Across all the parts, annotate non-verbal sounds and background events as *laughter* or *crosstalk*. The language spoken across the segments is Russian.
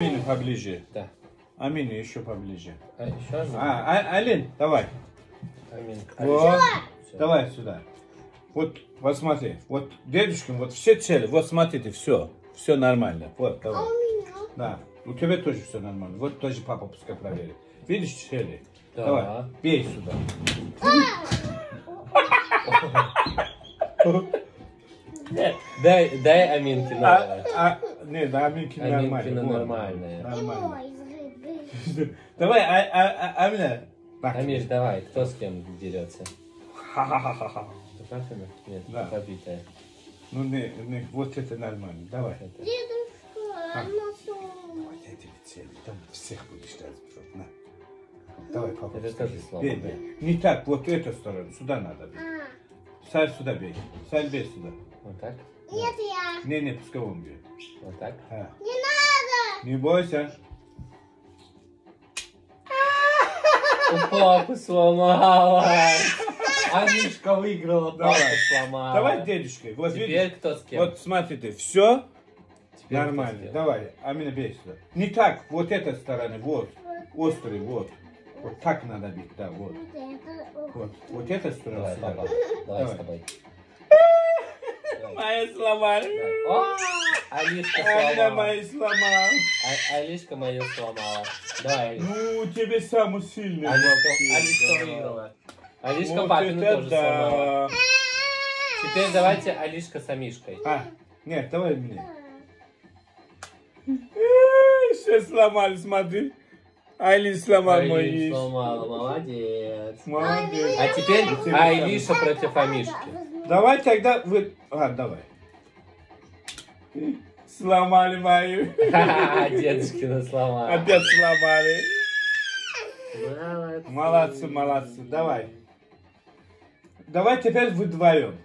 Амину поближе. Да. Амину еще поближе. А еще? А, а- Алин, давай. Аминка. Вот. Давай сюда. Вот, посмотри. Вот дедушкин, вот все цели. Вот смотрите, все. Все нормально. Вот, А давай. у меня? Да. У тебя тоже все нормально. Вот тоже папа пускай проверит. Видишь цели? Да. Давай, бей сюда. *laughs* Дай, дай Аминке А, а, не, да, Аминки нормально. Вот. нормальная. Нормально. Давай, а, а, а, Амина. Так. Амиш, давай, кто с кем дерется? Ха-ха-ха-ха. Ты Папина? Нет, Да. побитая. Ну, не, не, вот это нормально. Давай. Это. Дедушка, А. она. Вот я тебе. Там всех будешь дать. На. Давай, папа. Это тоже слабо, Бей, бей. Не так, вот эту сторону. Сюда надо бить. А, Саль сюда бей. Саль бей сюда. Вот так? Нет, я. Не, не, пускай он бьет. Вот так? А. Не надо. Не бойся. У папы сломалась. Амишка выиграла, папа Давай. сломала. Давай дедушкой. Вот Теперь видишь? кто с кем? Вот смотрите, все Теперь нормально. Давай, Амина бей сюда. Не так, вот этой стороны, вот. Острый, вот. Вот так надо бить, да, вот. Вот. Вот, вот эта сторона Давай, сюда. папа. Давай Давай. с тобой. Мои сломали. О, Алишка сломала. мои сломала. А- Алишка мою сломала. Давай, Алишка. Ну, тебе самый сильный Алишка, Алишка выиграла. Алишка Вот папину тоже сломала. да. Теперь давайте Алишка с Амишкой. А, нет, давай мне. Все сломали, смотри. Айлин сломал мой Айлин яич. сломала, молодец. Молодец. А теперь Айлиша против Амишки. Давай тогда вы... А, давай. Сломали мою. Дедушкина сломала. Опять сломали. Молодцы. Молодцы, молодцы. Давай. Давай теперь вы вдвоем.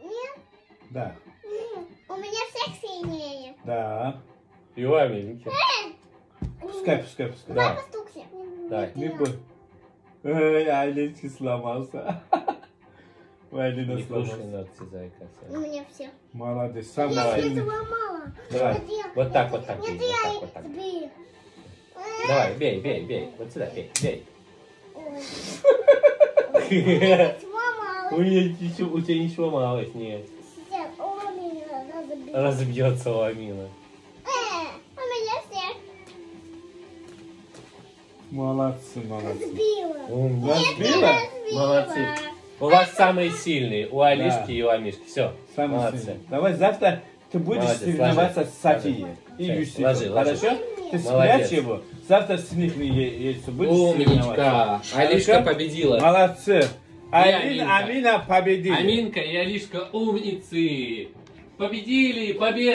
Нет, Да. нет. У меня всех сильнее. Да. И у Аминки. Пускай, пускай, пускай. Да. Постукся. Давай. Не бой. Эй, Айлинский сломался. Не кушай сломался. ногти, зайка. У всё. меня все. Молодец. Самый Я все сломала. Давай. Нет, я- Вот так, вот так Нет, бей, вот я так, вот так. сбил. Давай, бей, бей, бей. Вот сюда, бей, бей. Ой, У сломала. меня ничего, у тебя ничего сломалось, нет. Сейчас он меня разбил. Разобьется ламина. Э, у меня всех Молодцы, молодцы. Разбила? разбила. Молодцы. У вас самые сильные, у Алишки Да. и у Амишки. Все, Самый молодцы. сильный. Давай завтра ты будешь Молодец, соревноваться ложи. с Софией и Юсифом. Хорошо? Ты спрячь его. Завтра с них яйцо будешь Умничка. Алишка победила. Молодцы. Аминка. Амина победили. Аминка и Алишка умницы. Победили, победа.